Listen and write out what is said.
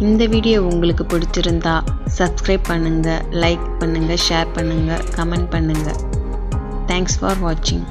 இந்த வீடியோ உங்களுக்கு பிடிச்சிருந்தா சப்ஸ்கிரைப் பண்ணுங்கள் லைக் பண்ணுங்கள் ஷேர் பண்ணுங்கள் கமெண்ட் பண்ணுங்கள் தேங்க்ஸ் ஃபார் வாட்சிங்